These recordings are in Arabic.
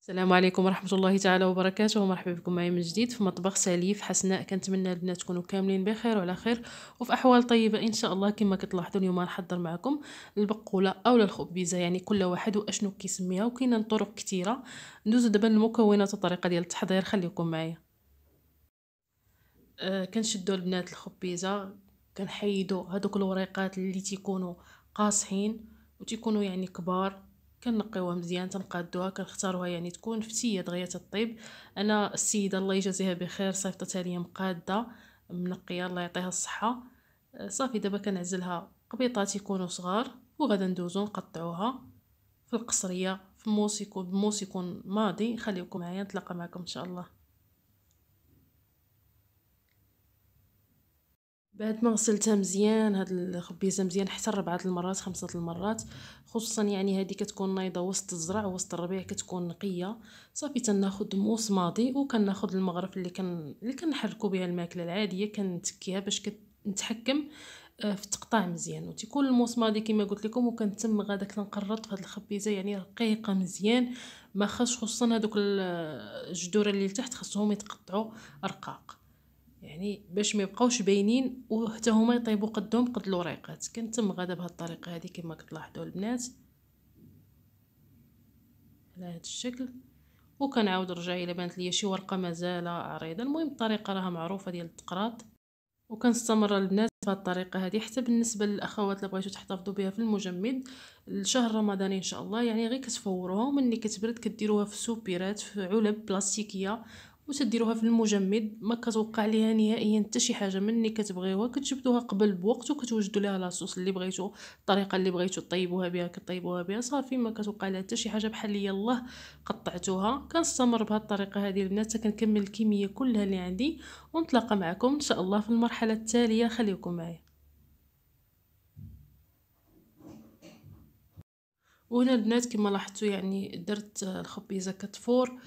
السلام عليكم ورحمة الله تعالى وبركاته. ومرحبا بكم معي من جديد في مطبخ سليف حسناء. كنتمنى البنات تكونوا كاملين بخير وعلى خير وفي أحوال طيبة إن شاء الله كما كتلاحظوا اليوم نحضر معكم البقولة أو الخبيزة. يعني كل واحد وأشنو كيسميها وكاينة طرق كثيرة ندوزو دابا للمكونات والطريقة ديال التحضير. خليكم معايا. آه كنشدو البنات الخبيزة. كنحيدو هذوك الوريقات اللي تيكونوا قاصحين وتيكونوا يعني كبار. كنقيوها مزيان تنقادوها كنختاروها يعني تكون فتية دغيا تطيب. أنا السيدة الله يجازيها بخير صيفطتها ليا مقادة منقية الله يعطيها الصحة. صافي دابا كنعزلها قبيطات يكونوا صغار وغادا ندوزو نقطعوها في القصرية في موس يكون موس يكون ماضي. خليكم معايا نتلاقى معكم إن شاء الله. بعد ما غسلتها مزيان هاد الخبيزه مزيان حتى ربعة المرات خمسة المرات. خصوصا يعني هذه كتكون نايضة وسط الزرع وسط الربيع كتكون نقية. صافي تناخذ موس ماضي وكناخذ المغرف اللي كان اللي كنحركو بها الماكلة العادية كنتكيها باش كنتحكم آه، في التقطاع مزيان. وتيكون الموس ماضي كما قلت لكم وكنتم غادا كنقرط في هذه الخبيزة يعني رقيقة مزيان. ما خاص خصوصا هذوك الجذور اللي لتحت خاصهم يتقطعوا رقاق يعني باش ما يبقاوش باينين وحتى هما يطيبوا قدهم قد الوريقات كنتم غادا بهذه الطريقة هذه كما كتلاحظوا البنات. على هذا الشكل. وكنعاود نرجع إلى بانت ليا شي ورقة مازال عريضة. المهم الطريقة راها معروفة ديال التقراط. وكنستمر البنات بهذه الطريقة هذه حتى بالنسبة للأخوات اللي بغيتو تحتفظوا بها في المجمد. الشهر رمضان إن شاء الله يعني غير كتفوروها ملي كتبرد كديروها في سوبيرات في علب بلاستيكية. وتديروها في المجمد؟ ما كتوقع ليها نهائيا حتى شي حاجة مني كتبغيوها. كتجبدوها قبل بوقت وكتوجدوا ليها لاصوص اللي بغيتو الطريقة اللي بغيتو طيبوها بها كطيبوها بها. صافي ما كتوقع لها حتى شي حاجة بحال يلاه قطعتوها. كنستمر بهذه الطريقة هذه البنات. كنكمل الكميه كلها اللي عندي. ونتلاقى معكم إن شاء الله في المرحلة التالية. خليكم معايا. وهنا البنات كما لاحظتوا يعني درت الخبيزة كتفور.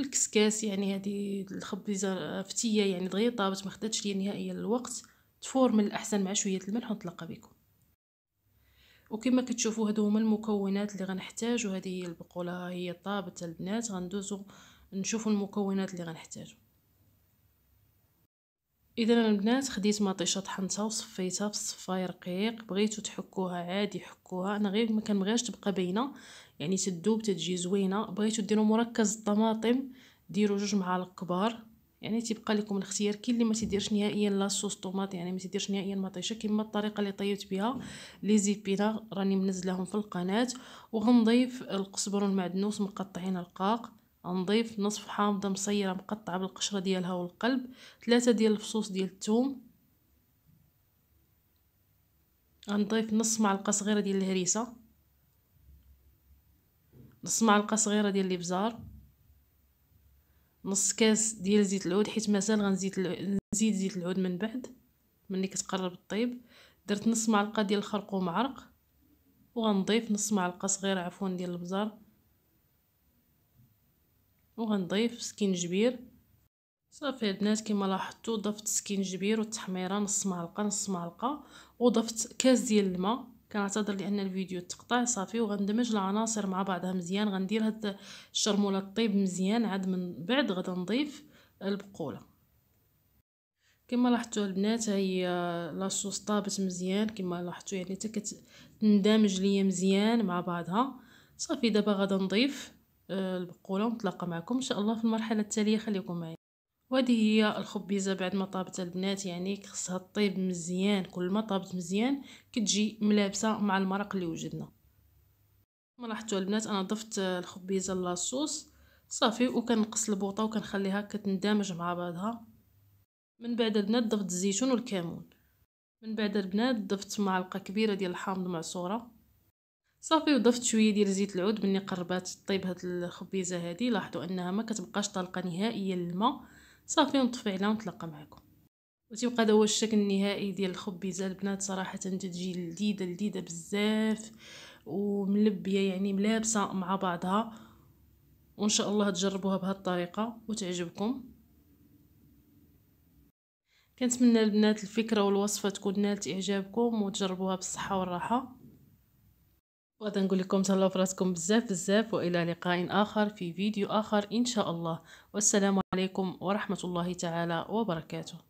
الكسكاس يعني هذه الخبيزه فتية يعني دغيا طابت ما خداتش ليا نهائيا الوقت تفور من الاحسن مع شوية الملح ونتلاقى بكم. وكما كتشوفوا هادو هما المكونات اللي غنحتاج وهذه هي البقولة هي طابت البنات غندوزو نشوفوا المكونات اللي غنحتاجو. اذا البنات خديت مطيشة طحنتها وصفيتها في الصفاية رقيق بغيتو تحكوها عادي حكوها. أنا غير ما كنبغيهاش تبقى باينة يعني تدوب تتجي زوينة. بغيتو ديروا مركز الطماطم ديروا جوج معالق كبار. يعني تيبقى لكم الاختيار كاين اللي ما تيديرش نهائيا la sauce tomate يعني ما تيديرش نهائيا مطيشة. كما الطريقة اللي طيبت بها les épinards راني منزلاهم في القناة. وغنضيف القزبر والمعدنوس مقطعين رقاق غنضيف نصف حامضه مصيره مقطعة بالقشرة ديالها والقلب ثلاثة ديال الفصوص ديال الثوم غنضيف نص معلقة صغيرة ديال الهريسة نص معلقة صغيرة ديال الإبزار نص كاس ديال زيت العود حيت مازال غنزيد نزيد زيت العود من بعد ملي كتقرب الطيب. درت نص معلقة ديال الخرقوم عرق وغنضيف نص معلقة صغيرة عفوا ديال البزار وغنضيف سكينجبير صافي البنات كما لاحظتوا ضفت سكينجبير والتحميرة نص معلقة نص معلقة وضفت كاس ديال الماء. كنعتذر لأن الفيديو تقطع صافي وغندمج العناصر مع بعضها مزيان. غندير هاد الشرمولة طيب مزيان عاد من بعد غادا نضيف البقوله كما لاحظتوا البنات هي لاصوص طابت مزيان. كما لاحظتوا يعني حتى ليا مزيان مع بعضها. صافي دابا غادا نضيف آه، البقوله ونتلاقى معكم إن شاء الله في المرحلة التالية. خليكم معي. وهذه هي الخبيزه بعد ما طابت البنات يعني خصها طيب مزيان. كل ما طابت مزيان كتجي ملابسة مع المرق اللي وجدنا. ما لاحظتوا البنات أنا ضفت الخبيزه لاصوص صافي وكنقص البوطة وكنخليها كتندمج مع بعضها. من بعد البنات ضفت الزيتون والكمون. من بعد البنات ضفت معلقة كبيرة ديال الحامض معصوره صافي وضفت شوية ديال زيت العود ملي قربات طيب هاد الخبيزة هذه لاحظوا أنها ما كتبقاش طالقة نهائيا الماء صافي نطفي عليها ونتلاقى معكم. وتيبقى هذا هو الشكل النهائي ديال الخبيزة. البنات صراحة تتجي لذيذة لذيذة بزاف وملبية يعني ملابسة مع بعضها. وإن شاء الله تجربوها بهذه الطريقة وتعجبكم. كنتمنى البنات الفكرة والوصفة تكون نالت إعجابكم وتجربوها بالصحة والراحة. نقول لكم تهلاو فراسكم بزاف بزاف وإلى لقاء آخر في فيديو آخر إن شاء الله. والسلام عليكم ورحمة الله تعالى وبركاته.